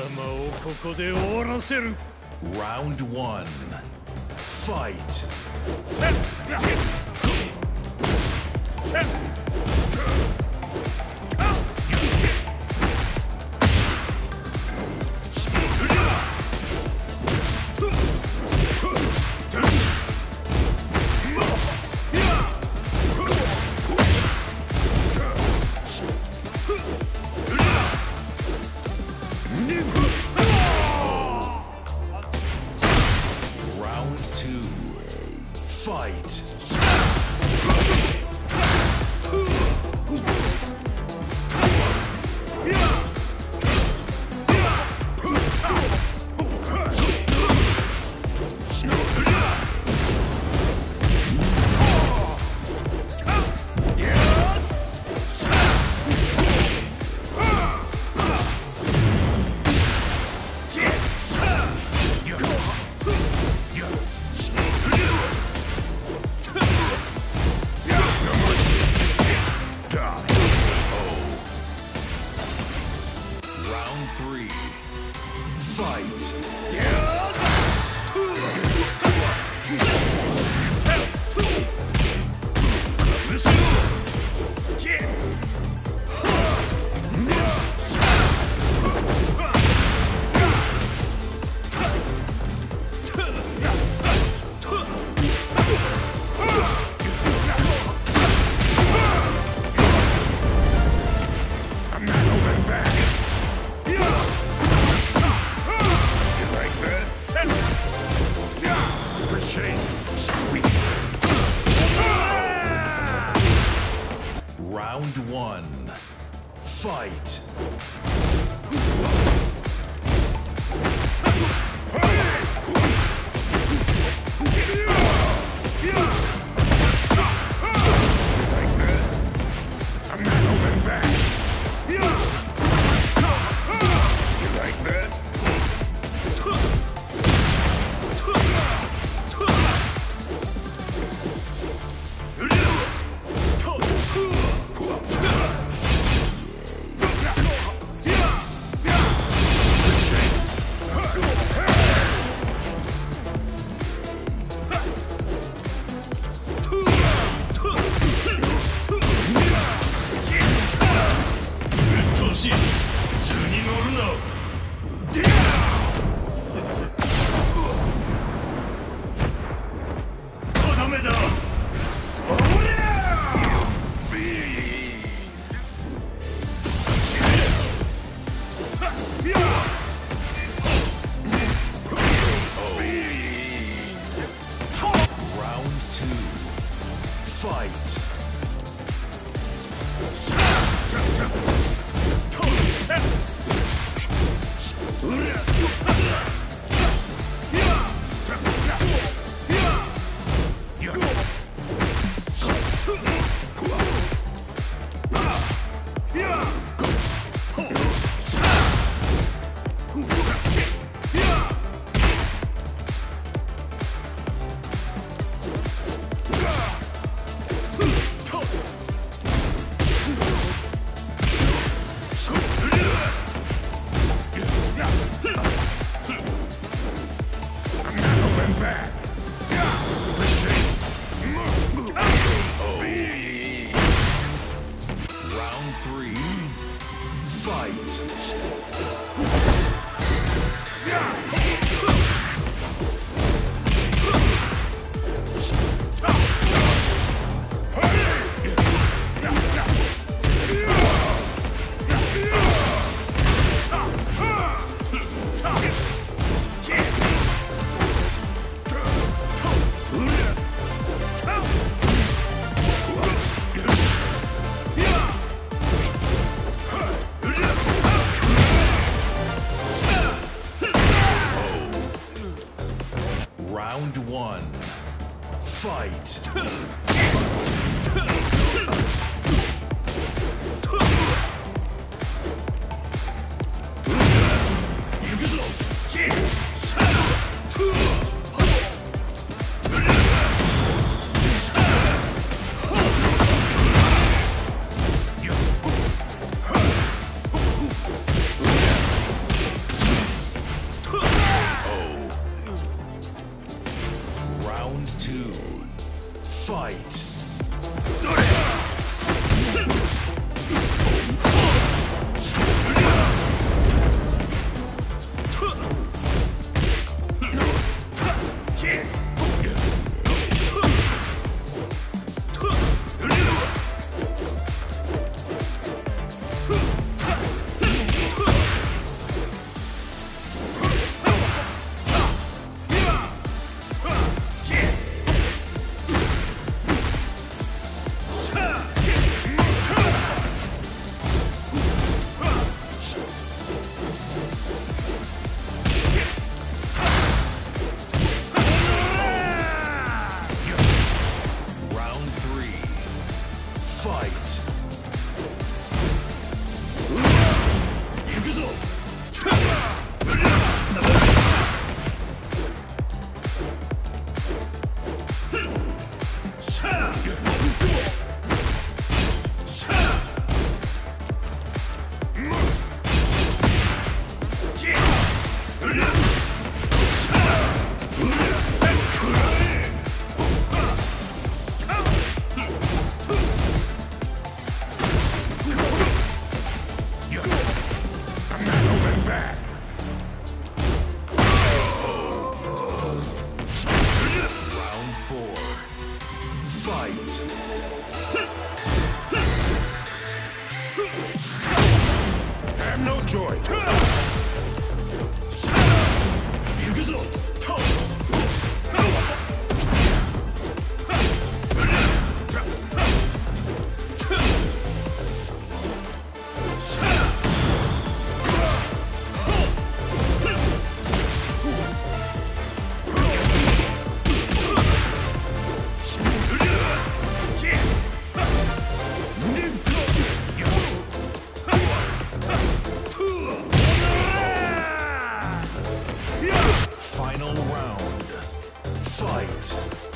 様をここで終わらせる。Round 1 Fight. three, fight! Yeah. Fight! し図に乗るな。three, fight! Yeah! fight. Yeah. Fight!